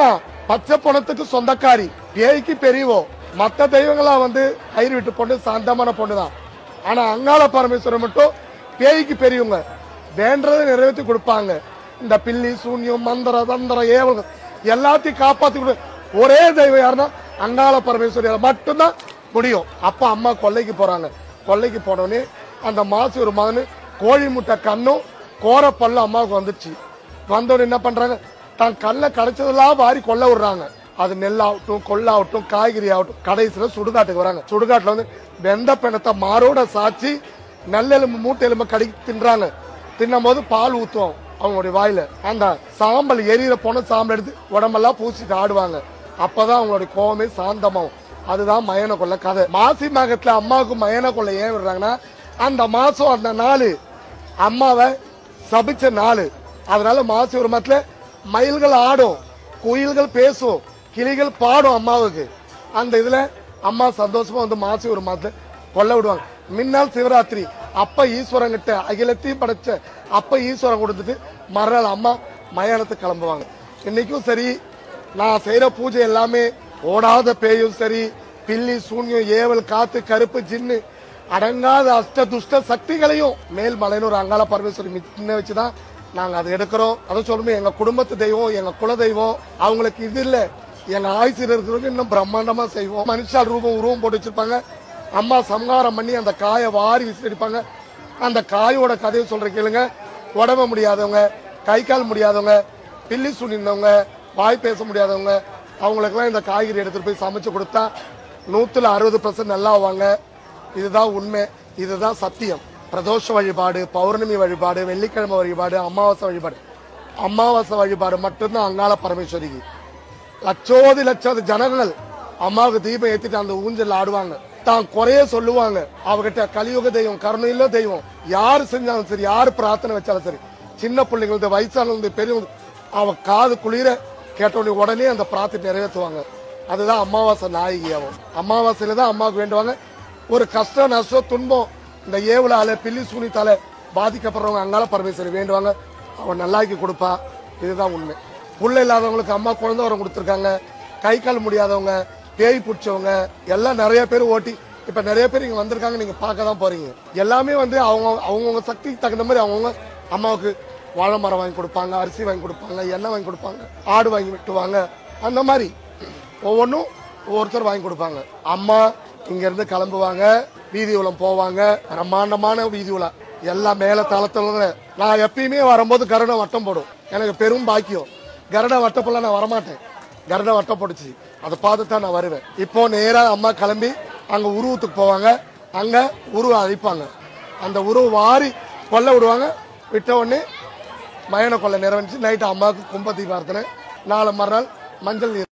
அப்பா பச்சை பணத்துக்கு சொந்தக்காரி. பேய்க்கு பெரியவோ. மத்த தெய்வங்களா வந்து கயிறு விட்டு பொண்ணு சாந்தமான பொண்ணு தான் ஆனா அங்காள பரமேஸ்வரர் மட்டும் பேய்க்கு பெரியவங்க. வேண்டதை நிறைவேற்றி கொடுப்பாங்க. இந்த பில்லி சூன்யம் மந்திர தந்திரம் ஏவல் எல்லாத்தையும் காப்பாத்தி கொடு. ஒரே தெய்வம் யாருன்னா அங்காள பரமேஸ்வரியால் மட்டும்தான் முடியும். அப்ப அம்மா கொல்லைக்கு போறாங்க. கொல்லைக்கு போனோடனே அந்த மாசி ஒரு மகனு கோழி முட்டை கண்ணும் கோர பல்லு அம்மாவுக்கு வந்துச்சு வந்தோடனே என்ன பண்றாங்க? தான் கல்ல கிடைச்சதெல்லாம் வாரி கொல்ல விடுறாங்க. அது நெல்லாகட்டும் கொல்லாகட்டும் காய்கறி ஆகட்டும் கடைசியில் சுடுகாட்டுக்கு வராங்க. சுடுகாட்டில் வந்து வெந்த பிணத்தை மாரோட சாச்சி நல்லெலும்பு மூட்டை எலும்பு தின்றாங்க. தின்னும் போது பால் ஊற்றுவோம் அவங்களுடைய வாயில. அந்த சாம்பல் எரியிற போன சாம்பல் எடுத்து உடம்பெல்லாம் பூசிட்டு ஆடுவாங்க. அப்பதான் அவங்களுடைய கோவமே சாந்தமாகும். அதுதான் மயன கொள்ள கதை. மாசி மகத்துல அம்மாவுக்கு மயன கொள்ள ஏன் விடுறாங்கன்னா அந்த மாசம் அந்த நாள் அம்மாவை சபிச்ச நாள். அதனால மாசி ஒரு மதத்துல மயில்கள் ஆடும் குயில்கள் பேசும் கிளிகள் பாடும் அம்மாவுக்கு. அந்த இதுல அம்மா சந்தோஷமா வந்து மாசி ஒரு மாதத்தை கொல்ல விடுவாங்க. மின்னால் சிவராத்திரி அப்ப ஈஸ்வரன் கிட்ட அகிலத்தையும் படைச்ச அப்ப ஈஸ்வரன் கொடுத்துட்டு மறுநாள் அம்மா மயானத்துக்கு கிளம்புவாங்க. இன்னைக்கும் சரி நான் செய்யற பூஜை எல்லாமே ஓடாத பேயும் சரி பில்லி சூன்யம் ஏவல் காத்து கருப்பு ஜின்னு அடங்காத அஷ்ட துஷ்ட சக்திகளையும் மேல் ஒரு அங்காள பரமேஸ்வரி மின்ன வச்சுதான் நாங்கள் அதை எடுக்கிறோம். அதை சொல்லணும் எங்கள் குடும்பத்து தெய்வம் எங்கள் குல தெய்வம் அவங்களுக்கு இது இல்லை. எங்கள் ஆயுசில் இருக்கிறவங்க இன்னும் பிரம்மாண்டமாக செய்வோம். மனுஷால் ரூபம் உருவம் போட்டு வச்சுருப்பாங்க. அம்மா சம்ஹாரம் பண்ணி அந்த காயை வாரி விசிறிப்பாங்க அந்த காயோட கதையை சொல்கிற கேளுங்க. உடம்ப முடியாதவங்க கை கால் முடியாதவங்க பில்லி சுனிந்தவங்க வாய் பேச முடியாதவங்க அவங்களுக்கெல்லாம் இந்த காய்கறி எடுத்துகிட்டு போய் சமைச்சு கொடுத்தா நூற்றில் அறுபது பர்சன்ட் நல்லா ஆவாங்க இதுதான் உண்மை. இதுதான் சத்தியம். பிரதோஷ வழிபாடு பௌர்ணமி வழிபாடு வெள்ளிக்கிழமை வழிபாடு அமாவாசை வழிபாடு. அமாவாசை வழிபாடு மட்டும்தான் அங்காள பரமேஸ்வரிக்கு. லட்சோதி லட்சோதி ஜனங்கள் அம்மாவுக்கு தீபம் ஏத்திட்டு அந்த ஊஞ்சல் ஆடுவாங்க. தான் குறைய சொல்லுவாங்க. அவகிட்ட கலியுக தெய்வம் கருணையில தெய்வம் யாரு செஞ்சாலும் சரி யாரு பிரார்த்தனை வச்சாலும் சரி சின்ன பிள்ளைங்களுக்கு வயசானவங்க பெரியவங்க அவ காது குளிர கேட்டோடனே உடனே அந்த பிரார்த்தனை நிறைவேற்றுவாங்க. அதுதான் அமாவாசை நாயகியாகும் அமாவாசையில தான் அம்மாவுக்கு வேண்டுவாங்க. ஒரு கஷ்டம் நஷ்டம் துன்பம் இந்த ஏவலால பில்லி சூனித்தால பாதிக்கப்படுறவங்க அங்கால பரமேஸ்வரி வேண்டுவாங்க. அவன் நல்லாக்கி கொடுப்பா. இதுதான் உண்மை. புள்ள இல்லாதவங்களுக்கு அம்மா குழந்தை வரம் கொடுத்துருக்காங்க. கை கால் முடியாதவங்க பேய் பிடிச்சவங்க எல்லாம் நிறைய பேர் ஓட்டி இப்ப நிறைய பேர் இங்க வந்திருக்காங்க. நீங்க பார்க்க தான் போறீங்க. எல்லாமே வந்து அவங்க அவங்கவுங்க சக்திக்கு தகுந்த மாதிரி அவங்கவுங்க அம்மாவுக்கு வாழை மரம் வாங்கி கொடுப்பாங்க அரிசி வாங்கி கொடுப்பாங்க எண்ணெய் வாங்கி கொடுப்பாங்க ஆடு வாங்கி வெட்டுவாங்க. அந்த மாதிரி ஒவ்வொன்றும் ஒவ்வொருத்தர் வாங்கி கொடுப்பாங்க. அம்மா இங்க இருந்து கிளம்புவாங்க. வீதி உலம் போவாங்க. பிரம்மாண்டமான வீதி உலா எல்லாம் மேல தளத்துல நான் எப்பயுமே வரும்போது கருட வட்டம் போடும். எனக்கு பெரும் பாக்கியம். கருட வட்டப்பெல்லாம் நான் வரமாட்டேன். கருட வட்டம் போடுச்சு அதை பார்த்து தான் நான் வருவேன். இப்போ நேரா அம்மா கிளம்பி அங்க உருவத்துக்கு போவாங்க. அங்க உருவம் அழிப்பாங்க. அந்த உருவம் வாரி கொல்ல விடுவாங்க. விட்ட உடனே மயன கொள்ளை நிறைவேற்றி நைட்டு அம்மாவுக்கு கும்ப தீபார்த்தனை நாளை மறுநாள் மஞ்சள் நீர்